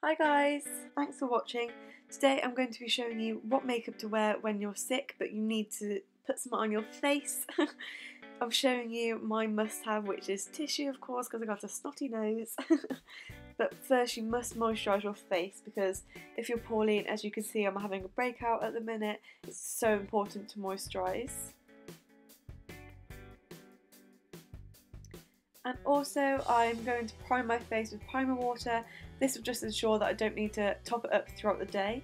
Hi guys, thanks for watching. Today I'm going to be showing you what makeup to wear when you're sick but you need to put some on your face. I'm showing you my must-have which is tissue of course because I got a snotty nose. but first you must moisturise your face because if you're poorly as you can see I'm having a breakout at the minute it's so important to moisturise. And also I'm going to prime my face with primer water. This will just ensure that I don't need to top it up throughout the day.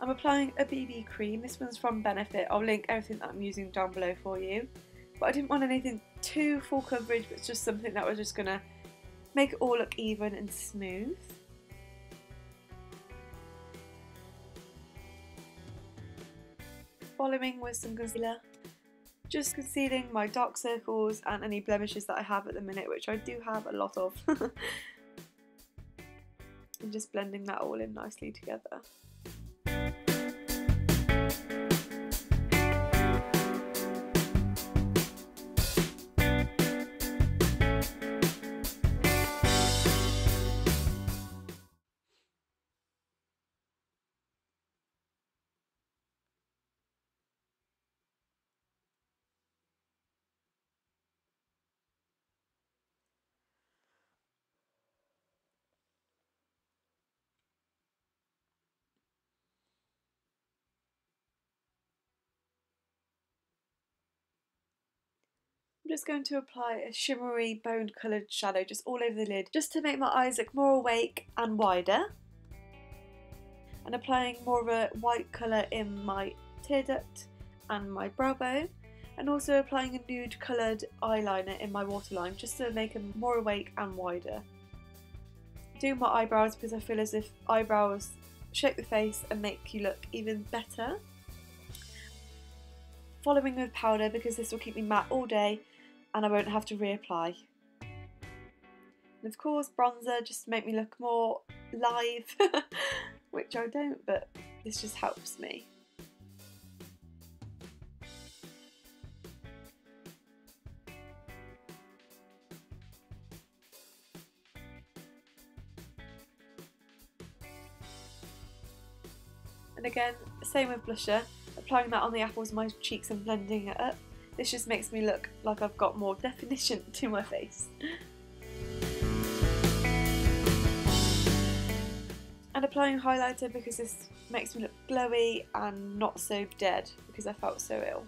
I'm applying a BB cream. This one's from Benefit. I'll link everything that I'm using down below for you. But I didn't want anything too full coverage, but just something that was just going to make it all look even and smooth. Following with some concealer just concealing my dark circles and any blemishes that I have at the minute, which I do have a lot of. and just blending that all in nicely together. Just going to apply a shimmery bone coloured shadow just all over the lid just to make my eyes look more awake and wider. And applying more of a white colour in my tear duct and my brow bone and also applying a nude coloured eyeliner in my waterline just to make them more awake and wider. Do my eyebrows because I feel as if eyebrows shape the face and make you look even better. Following with powder because this will keep me matte all day and I won't have to reapply. And of course bronzer just to make me look more live, which I don't, but this just helps me. And again, same with blusher, applying that on the apples of my cheeks and blending it up. This just makes me look like I've got more definition to my face. and applying highlighter because this makes me look glowy and not so dead because I felt so ill.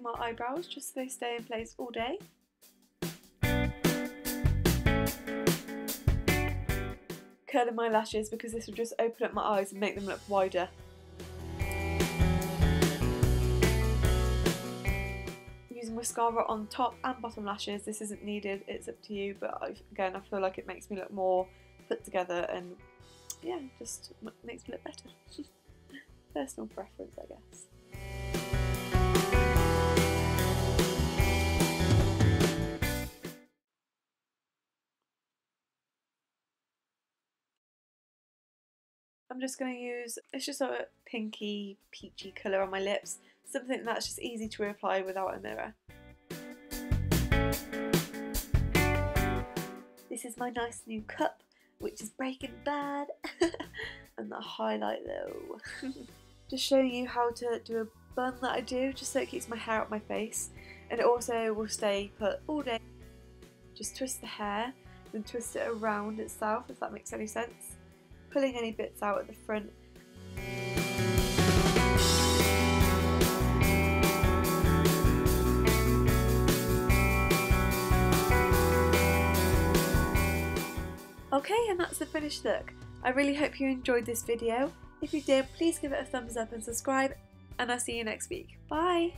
My eyebrows just so they stay in place all day. Curling my lashes because this will just open up my eyes and make them look wider. Using mascara on top and bottom lashes, this isn't needed, it's up to you, but I've, again I feel like it makes me look more put together and yeah, just makes me look better. Personal preference I guess. I'm just going to use, it's just a pinky peachy colour on my lips, something that's just easy to reapply without a mirror. This is my nice new cup, which is Breaking Bad, and the highlight though. just showing you how to do a bun that I do, just so it keeps my hair up my face, and it also will stay put all day. Just twist the hair, then twist it around itself, if that makes any sense pulling any bits out at the front. Okay, and that's the finished look. I really hope you enjoyed this video. If you did, please give it a thumbs up and subscribe, and I'll see you next week. Bye!